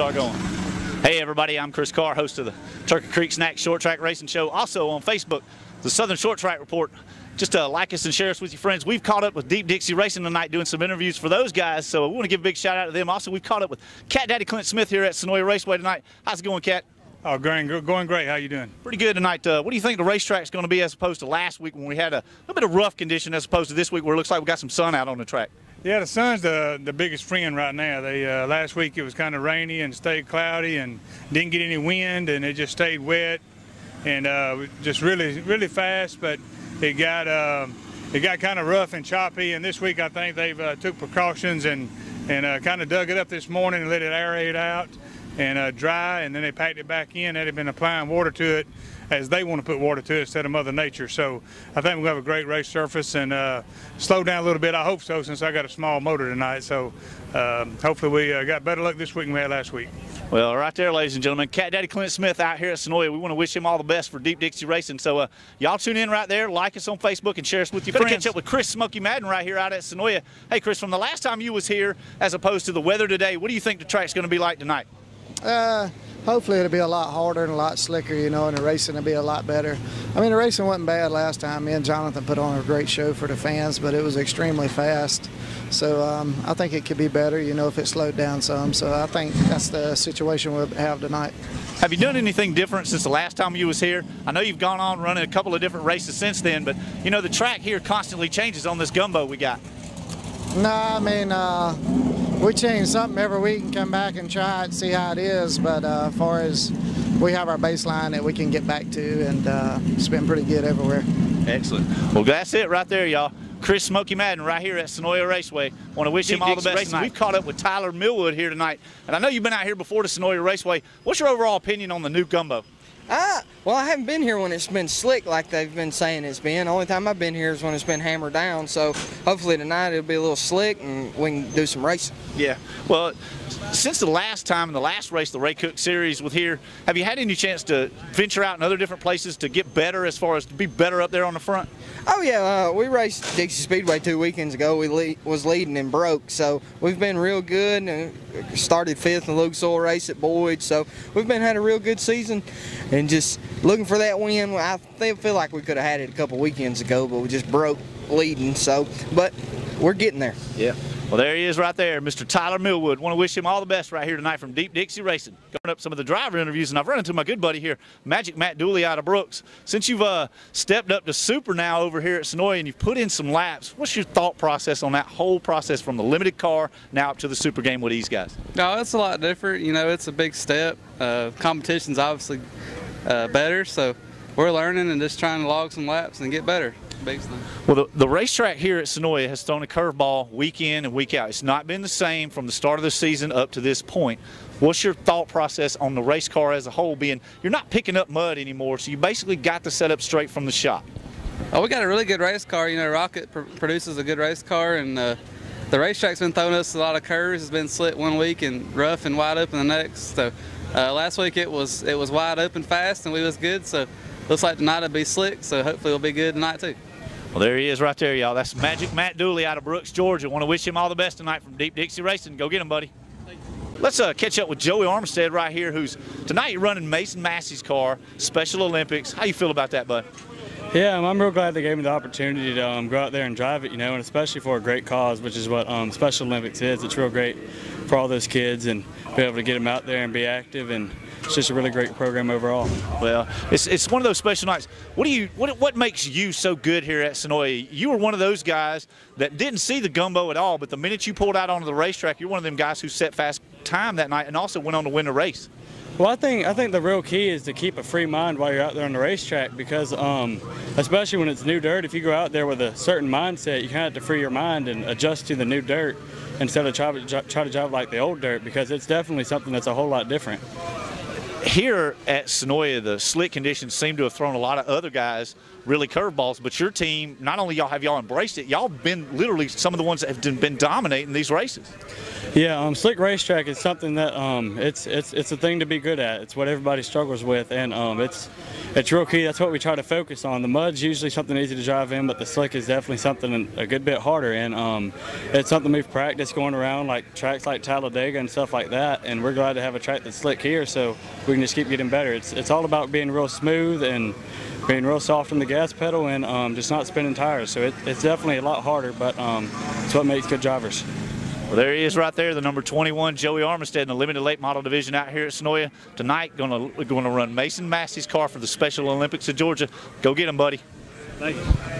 Going. Hey everybody, I'm Chris Carr, host of the Turkey Creek Snack Short Track Racing Show. Also on Facebook, the Southern Short Track Report. Just uh, like us and share us with your friends. We've caught up with Deep Dixie Racing tonight doing some interviews for those guys, so we want to give a big shout out to them. Also, we've caught up with Cat Daddy Clint Smith here at Senoia Raceway tonight. How's it going, Cat? Oh, going, going great. How you doing? Pretty good tonight. Uh, what do you think the racetrack's going to be as opposed to last week when we had a little bit of rough condition as opposed to this week where it looks like we got some sun out on the track? Yeah, the sun's the the biggest friend right now. They uh, last week it was kind of rainy and stayed cloudy and didn't get any wind and it just stayed wet and uh, just really really fast. But it got uh, it got kind of rough and choppy. And this week I think they've uh, took precautions and and uh, kind of dug it up this morning and let it aerate out and uh, dry. And then they packed it back in. They'd been applying water to it as they want to put water to it instead of Mother Nature. So I think we'll have a great race surface and uh, slow down a little bit. I hope so since I got a small motor tonight. So um, hopefully we uh, got better luck this week than we had last week. Well, right there, ladies and gentlemen, Cat Daddy Clint Smith out here at Senoia. We want to wish him all the best for Deep Dixie Racing. So uh, y'all tune in right there, like us on Facebook, and share us with your Better friends. catch up with Chris Smoky Madden right here out at Senoia. Hey, Chris, from the last time you was here, as opposed to the weather today, what do you think the track's going to be like tonight? Uh, hopefully it'll be a lot harder and a lot slicker, you know, and the racing will be a lot better. I mean, the racing wasn't bad last time. Me and Jonathan put on a great show for the fans, but it was extremely fast. So um, I think it could be better, you know, if it slowed down some. So I think that's the situation we'll have tonight. Have you done anything different since the last time you was here? I know you've gone on running a couple of different races since then, but you know the track here constantly changes on this gumbo we got. No, nah, I mean, uh, we change something every week and come back and try it, see how it is. But uh, as far as we have our baseline that we can get back to, and uh, it's been pretty good everywhere. Excellent. Well, that's it right there, y'all. Chris Smoky Madden right here at Senoia Raceway. Want to wish Deep him all the best tonight. We've caught up with Tyler Millwood here tonight. And I know you've been out here before to Senoia Raceway. What's your overall opinion on the new gumbo? Uh, well, I haven't been here when it's been slick like they've been saying it's been. The only time I've been here is when it's been hammered down. So hopefully tonight it'll be a little slick and we can do some racing. Yeah. Well, since the last time in the last race, the Ray Cook Series with here, have you had any chance to venture out in other different places to get better as far as to be better up there on the front? Oh yeah, uh, we raced Dixie Speedway two weekends ago. We le was leading and broke, so we've been real good. And started fifth in the Lucas Oil race at Boyd, so we've been had a real good season. And just looking for that win. I feel like we could have had it a couple weekends ago, but we just broke leading. So, but we're getting there. Yeah. Well, there he is right there, Mr. Tyler Millwood. Want to wish him all the best right here tonight from Deep Dixie Racing. Going up some of the driver interviews, and I've run into my good buddy here, Magic Matt Dooley out of Brooks. Since you've uh, stepped up to Super now over here at Senoia and you've put in some laps, what's your thought process on that whole process from the limited car now up to the Super game with these guys? No, it's a lot different. You know, it's a big step. Uh, competition's obviously uh, better, so we're learning and just trying to log some laps and get better. Well, the, the racetrack here at Senoia has thrown a curveball week in and week out. It's not been the same from the start of the season up to this point. What's your thought process on the race car as a whole being you're not picking up mud anymore, so you basically got the setup straight from the shop? Oh, we got a really good race car. You know, Rocket pr produces a good race car, and uh, the racetrack's been throwing us a lot of curves. It's been slit one week and rough and wide open the next. So uh, last week it was it was wide open fast, and we was good. So looks like tonight it'll be slick. So hopefully it'll be good tonight too. Well, there he is right there, y'all. That's Magic Matt Dooley out of Brooks, Georgia. Want to wish him all the best tonight from Deep Dixie Racing. Go get him, buddy. Let's uh, catch up with Joey Armistead right here, who's tonight you're running Mason Massey's car, Special Olympics. How you feel about that, bud? Yeah, I'm real glad they gave me the opportunity to um, go out there and drive it, you know, and especially for a great cause, which is what um, Special Olympics is. It's real great for all those kids and be able to get them out there and be active and it's just a really great program overall. Well, it's, it's one of those special nights. What do you what what makes you so good here at Senoia? You were one of those guys that didn't see the gumbo at all, but the minute you pulled out onto the racetrack, you're one of them guys who set fast time that night and also went on to win the race. Well, I think I think the real key is to keep a free mind while you're out there on the racetrack because, um, especially when it's new dirt, if you go out there with a certain mindset, you kind of have to free your mind and adjust to the new dirt instead of try to try to drive like the old dirt because it's definitely something that's a whole lot different here at Senoia, the slick conditions seem to have thrown a lot of other guys really curveballs. But your team, not only y'all have y'all embraced it, y'all been literally some of the ones that have been dominating these races. Yeah, um, slick racetrack is something that um, it's it's it's a thing to be good at. It's what everybody struggles with, and um, it's it's real key. That's what we try to focus on. The mud's usually something easy to drive in, but the slick is definitely something a good bit harder. And um, it's something we've practiced going around like tracks like Talladega and stuff like that. And we're glad to have a track that's slick here, so we can just keep getting better. It's it's all about being real smooth and being real soft on the gas pedal and um, just not spinning tires. So it, it's definitely a lot harder, but um, it's what makes good drivers. Well, there he is right there, the number 21, Joey Armistead in the limited late model division out here at Senoia. Tonight, going to going to run Mason Massey's car for the Special Olympics of Georgia. Go get him, buddy. Thank you.